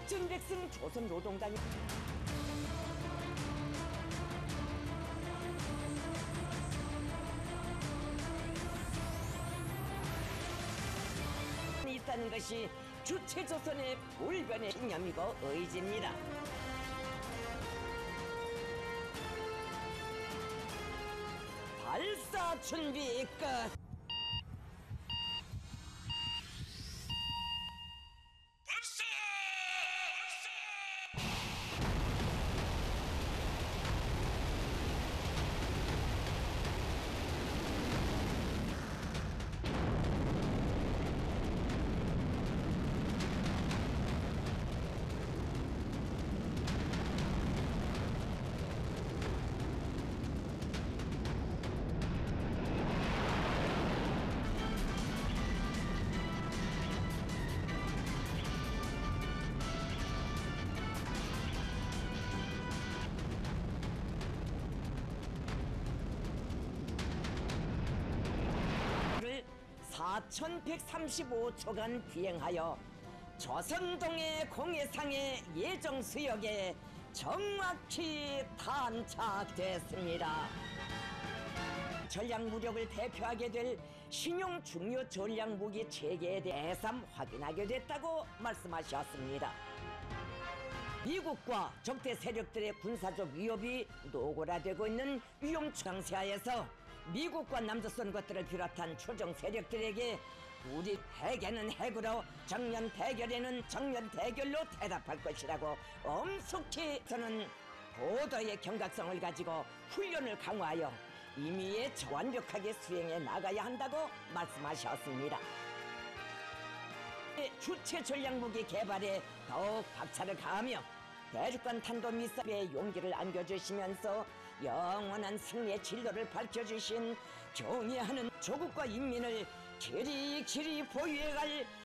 백전백승 조선노동당이 있다는 것이 주체 조선의 불변의 신념이고 의지입니다. 발사 준비 끝. 4,135초간 비행하여 조선동해 공해상의 예정 수역에 정확히 탄착됐습니다. 전략 무력을 대표하게 될 신용 중요 전략 무기 체계에 대해 새삼 확인하게 됐다고 말씀하셨습니다. 미국과 적대 세력들의 군사적 위협이 노골화되고 있는 위험 추강세하에서 미국과 남조선 것들을 비롯한 초정 세력들에게 우리 핵에는 핵으로 정면 대결에는 정면 대결로 대답할 것이라고 엄숙히 저는 보도의 경각성을 가지고 훈련을 강화하여 임의에 완벽하게 수행해 나가야 한다고 말씀하셨습니다. 주체 전략 무기 개발에 더욱 박차를 가하며 대륙간 탄도 미사일의 용기를 안겨주시면서 영원한 승리의 진로를 밝혀주신 경애하는 조국과 인민을 길이길이 보유해갈